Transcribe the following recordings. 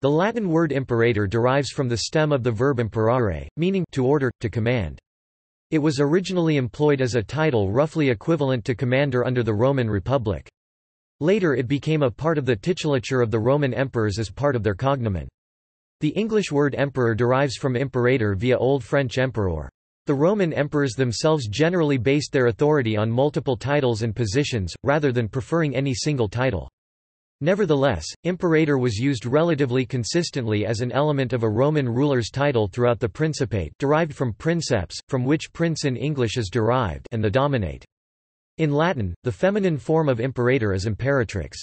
The Latin word imperator derives from the stem of the verb imperare, meaning to order, to command. It was originally employed as a title roughly equivalent to commander under the Roman Republic. Later it became a part of the titulature of the Roman emperors as part of their cognomen. The English word emperor derives from imperator via Old French empereur. The Roman emperors themselves generally based their authority on multiple titles and positions, rather than preferring any single title. Nevertheless, imperator was used relatively consistently as an element of a Roman ruler's title throughout the Principate derived from princeps, from which prince in English is derived and the dominate. In Latin, the feminine form of imperator is imperatrix.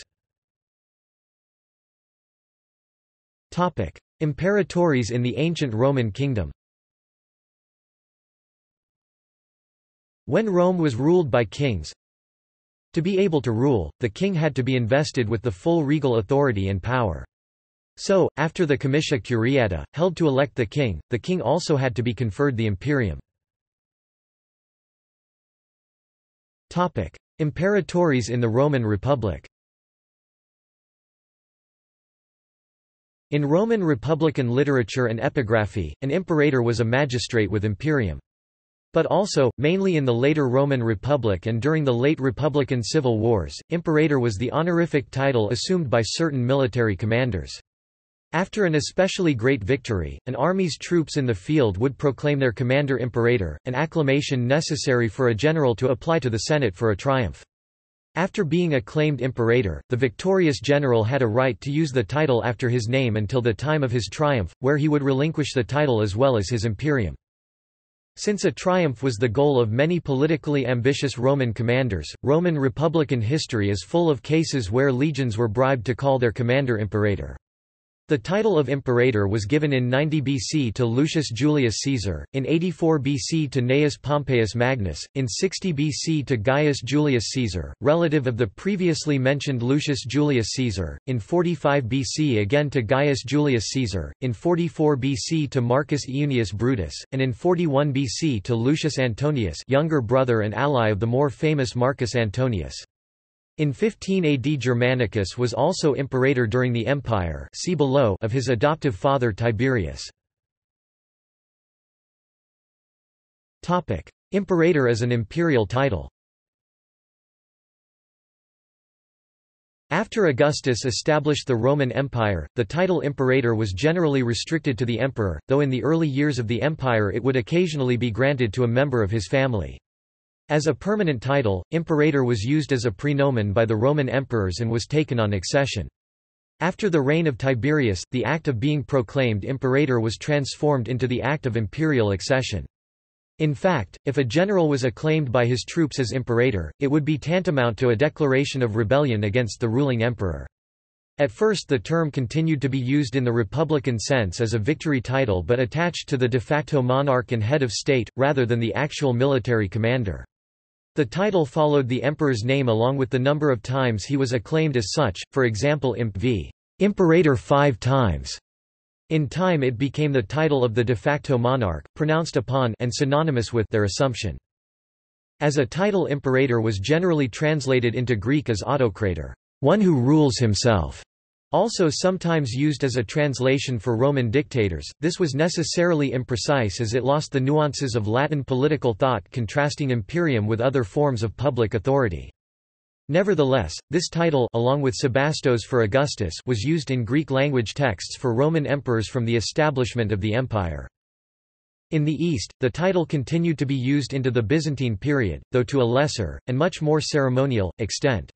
Imperatores in the ancient Roman kingdom When Rome was ruled by kings, to be able to rule, the king had to be invested with the full regal authority and power. So, after the comitia curiata, held to elect the king, the king also had to be conferred the imperium. Imperatores in the Roman Republic In Roman Republican literature and epigraphy, an imperator was a magistrate with imperium. But also, mainly in the later Roman Republic and during the late Republican Civil Wars, imperator was the honorific title assumed by certain military commanders. After an especially great victory, an army's troops in the field would proclaim their commander imperator, an acclamation necessary for a general to apply to the Senate for a triumph. After being acclaimed imperator, the victorious general had a right to use the title after his name until the time of his triumph, where he would relinquish the title as well as his imperium. Since a triumph was the goal of many politically ambitious Roman commanders, Roman Republican history is full of cases where legions were bribed to call their commander imperator. The title of imperator was given in 90 BC to Lucius Julius Caesar, in 84 BC to Gnaeus Pompeius Magnus, in 60 BC to Gaius Julius Caesar, relative of the previously mentioned Lucius Julius Caesar, in 45 BC again to Gaius Julius Caesar, in 44 BC to Marcus Aeneas Brutus, and in 41 BC to Lucius Antonius younger brother and ally of the more famous Marcus Antonius. In 15 AD Germanicus was also imperator during the empire see below of his adoptive father Tiberius. Imperator as an imperial title After Augustus established the Roman Empire, the title imperator was generally restricted to the emperor, though in the early years of the empire it would occasionally be granted to a member of his family. As a permanent title, imperator was used as a praenomen by the Roman emperors and was taken on accession. After the reign of Tiberius, the act of being proclaimed imperator was transformed into the act of imperial accession. In fact, if a general was acclaimed by his troops as imperator, it would be tantamount to a declaration of rebellion against the ruling emperor. At first the term continued to be used in the republican sense as a victory title but attached to the de facto monarch and head of state, rather than the actual military commander. The title followed the emperor's name along with the number of times he was acclaimed as such, for example imp v. Imperator five times. In time it became the title of the de facto monarch, pronounced upon and synonymous with their assumption. As a title imperator was generally translated into Greek as autocrator, one who rules himself. Also sometimes used as a translation for Roman dictators, this was necessarily imprecise as it lost the nuances of Latin political thought contrasting imperium with other forms of public authority. Nevertheless, this title along with Sebastos for Augustus was used in Greek language texts for Roman emperors from the establishment of the empire. In the East, the title continued to be used into the Byzantine period, though to a lesser, and much more ceremonial, extent.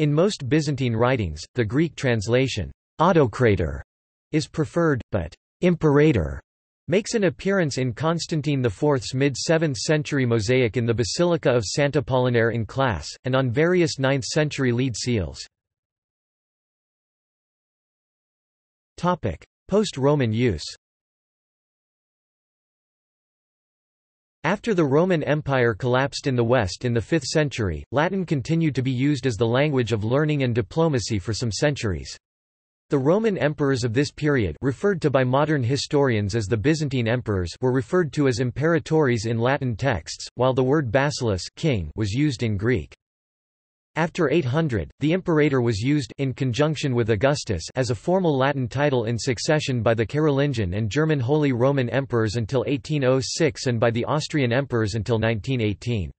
In most Byzantine writings, the Greek translation, autocrator, is preferred, but imperator makes an appearance in Constantine IV's mid-7th century mosaic in the Basilica of Santa Sant'Apollinare in Classe, and on various 9th century lead seals. Post-Roman use After the Roman Empire collapsed in the West in the 5th century, Latin continued to be used as the language of learning and diplomacy for some centuries. The Roman emperors of this period referred to by modern historians as the Byzantine emperors were referred to as imperatores in Latin texts, while the word basileus king was used in Greek. After 800, the imperator was used in conjunction with Augustus as a formal Latin title in succession by the Carolingian and German Holy Roman Emperors until 1806 and by the Austrian emperors until 1918.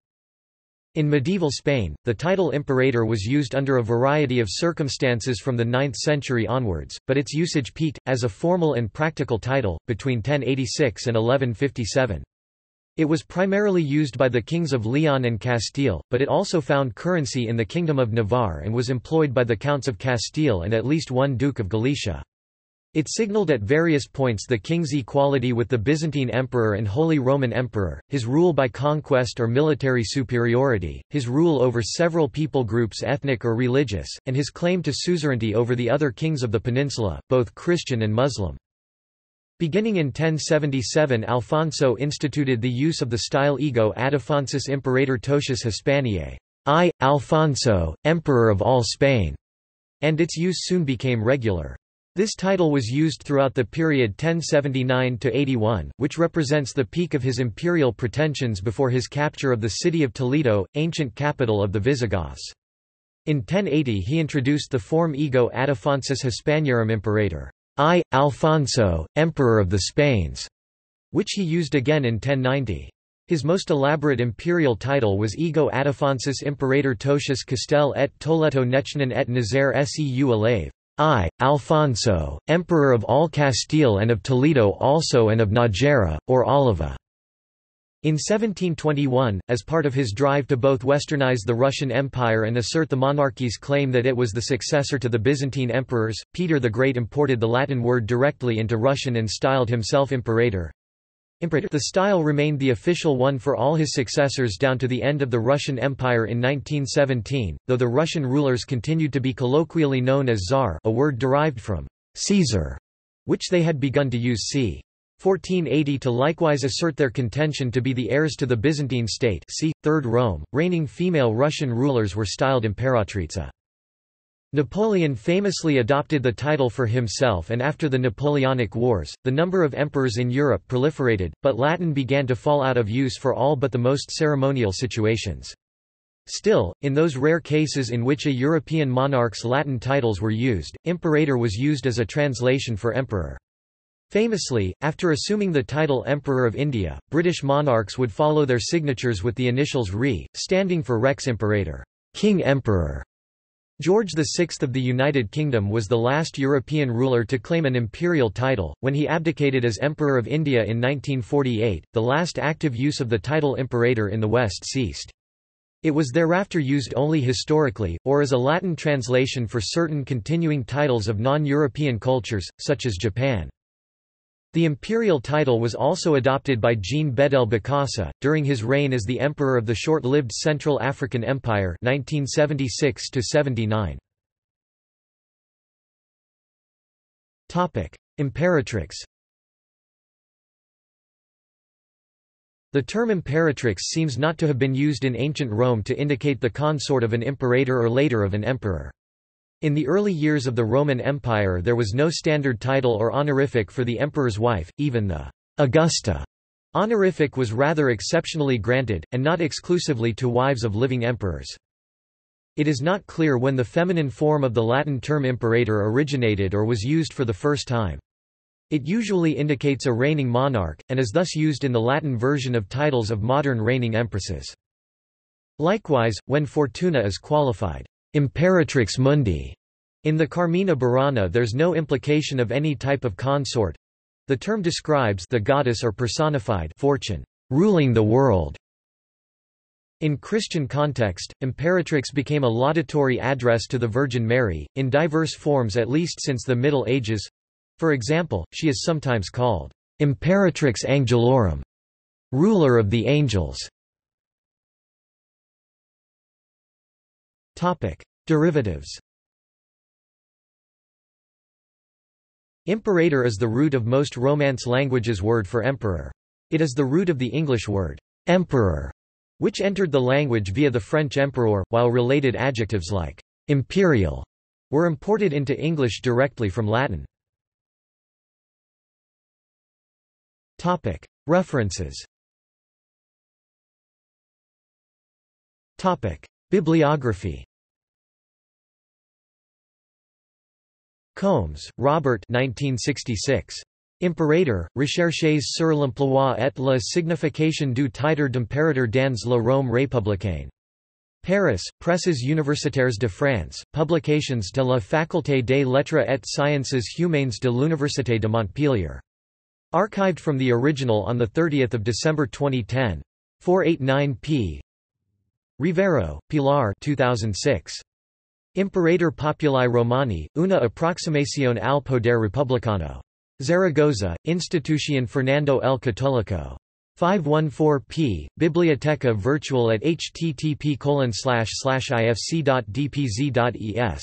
In medieval Spain, the title imperator was used under a variety of circumstances from the 9th century onwards, but its usage peaked, as a formal and practical title, between 1086 and 1157. It was primarily used by the kings of Leon and Castile, but it also found currency in the Kingdom of Navarre and was employed by the counts of Castile and at least one Duke of Galicia. It signaled at various points the king's equality with the Byzantine Emperor and Holy Roman Emperor, his rule by conquest or military superiority, his rule over several people groups ethnic or religious, and his claim to suzerainty over the other kings of the peninsula, both Christian and Muslim. Beginning in 1077 Alfonso instituted the use of the style ego Adefonsus Imperator Totius Hispaniae, I, Alfonso, Emperor of all Spain, and its use soon became regular. This title was used throughout the period 1079–81, which represents the peak of his imperial pretensions before his capture of the city of Toledo, ancient capital of the Visigoths. In 1080 he introduced the form ego Adefonsus Hispaniarum Imperator. I, Alfonso, Emperor of the Spains, which he used again in 1090. His most elaborate imperial title was Ego Adefonsus Imperator Totius Castel et Toledo necnon et Nazare seu Alave. I, Alfonso, Emperor of all Castile and of Toledo also and of Najera, or Alava. In 1721, as part of his drive to both westernize the Russian Empire and assert the monarchy's claim that it was the successor to the Byzantine emperors, Peter the Great imported the Latin word directly into Russian and styled himself imperator. The style remained the official one for all his successors down to the end of the Russian Empire in 1917, though the Russian rulers continued to be colloquially known as Tsar a word derived from Caesar, which they had begun to use c. 1480 to likewise assert their contention to be the heirs to the Byzantine state see, Third Rome, reigning female Russian rulers were styled imperatritsa. Napoleon famously adopted the title for himself and after the Napoleonic Wars, the number of emperors in Europe proliferated, but Latin began to fall out of use for all but the most ceremonial situations. Still, in those rare cases in which a European monarch's Latin titles were used, imperator was used as a translation for emperor. Famously, after assuming the title Emperor of India, British monarchs would follow their signatures with the initials RE, standing for Rex Imperator King Emperor". George VI of the United Kingdom was the last European ruler to claim an imperial title. When he abdicated as Emperor of India in 1948, the last active use of the title Imperator in the West ceased. It was thereafter used only historically, or as a Latin translation for certain continuing titles of non-European cultures, such as Japan. The imperial title was also adopted by Jean Bedel Bokassa, during his reign as the emperor of the short-lived Central African Empire 1976 Imperatrix The term imperatrix seems not to have been used in ancient Rome to indicate the consort of an imperator or later of an emperor. In the early years of the Roman Empire there was no standard title or honorific for the emperor's wife, even the Augusta honorific was rather exceptionally granted, and not exclusively to wives of living emperors. It is not clear when the feminine form of the Latin term imperator originated or was used for the first time. It usually indicates a reigning monarch, and is thus used in the Latin version of titles of modern reigning empresses. Likewise, when Fortuna is qualified, Imperatrix Mundi. In the Carmina Burana there's no implication of any type of consort. The term describes the goddess or personified fortune, ruling the world. In Christian context, imperatrix became a laudatory address to the Virgin Mary, in diverse forms at least since the Middle Ages. For example, she is sometimes called Imperatrix Angelorum, ruler of the angels. Derivatives. Imperator is the root of most Romance languages word for emperor. It is the root of the English word emperor, which entered the language via the French empereur, while related adjectives like imperial were imported into English directly from Latin. References Bibliography Combès, Robert 1966. Imperator, recherches sur l'emploi et la signification du titre d'imperator dans la Rome républicaine. Paris, Presses universitaires de France, Publications de la Faculté des Lettres et Sciences Humaines de l'Université de Montpellier. Archived from the original on 30 December 2010. 489 p. Rivero, Pilar 2006. Imperator Populi Romani, una aproximación al poder republicano. Zaragoza, Institución Fernando el Católico. 514p, Biblioteca Virtual at http ifc.dpz.es